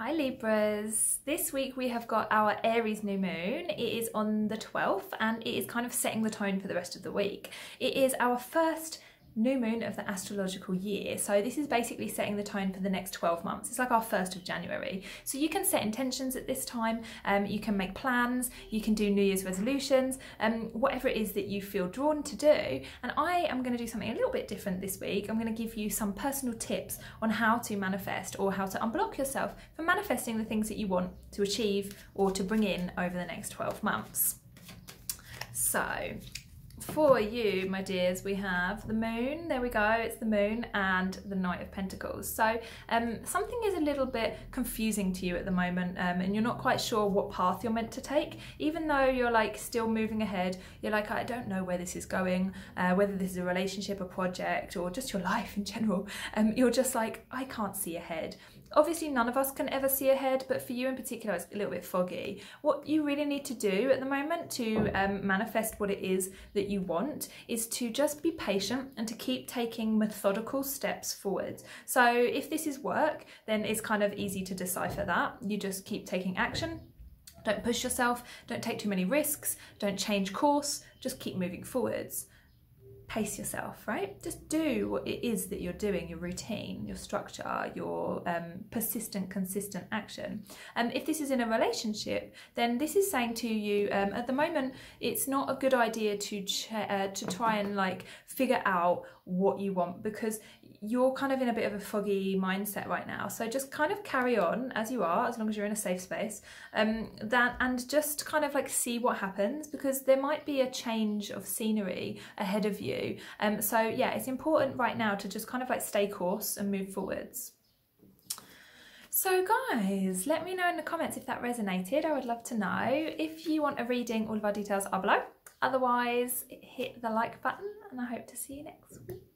Hi Libras. This week we have got our Aries new moon. It is on the 12th and it is kind of setting the tone for the rest of the week. It is our first new moon of the astrological year. So this is basically setting the tone for the next 12 months. It's like our 1st of January. So you can set intentions at this time, um, you can make plans, you can do New Year's resolutions, um, whatever it is that you feel drawn to do. And I am going to do something a little bit different this week. I'm going to give you some personal tips on how to manifest or how to unblock yourself from manifesting the things that you want to achieve or to bring in over the next 12 months. So for you, my dears, we have the moon. There we go. It's the moon and the Knight of Pentacles. So um, something is a little bit confusing to you at the moment um, and you're not quite sure what path you're meant to take. Even though you're like still moving ahead, you're like, I don't know where this is going, uh, whether this is a relationship, a project, or just your life in general. Um, you're just like, I can't see ahead. Obviously, none of us can ever see ahead, but for you in particular, it's a little bit foggy. What you really need to do at the moment to um, manifest what it is that you want is to just be patient and to keep taking methodical steps forwards. So if this is work, then it's kind of easy to decipher that. You just keep taking action don't push yourself, don't take too many risks, don't change course, just keep moving forwards pace yourself, right? Just do what it is that you're doing, your routine, your structure, your um, persistent, consistent action. And if this is in a relationship, then this is saying to you, um, at the moment, it's not a good idea to uh, to try and like figure out what you want because you're kind of in a bit of a foggy mindset right now. So just kind of carry on as you are, as long as you're in a safe space. Um, that and just kind of like see what happens because there might be a change of scenery ahead of you. Um, so yeah, it's important right now to just kind of like stay course and move forwards. So guys, let me know in the comments if that resonated. I would love to know. If you want a reading, all of our details are below. Otherwise, hit the like button and I hope to see you next week.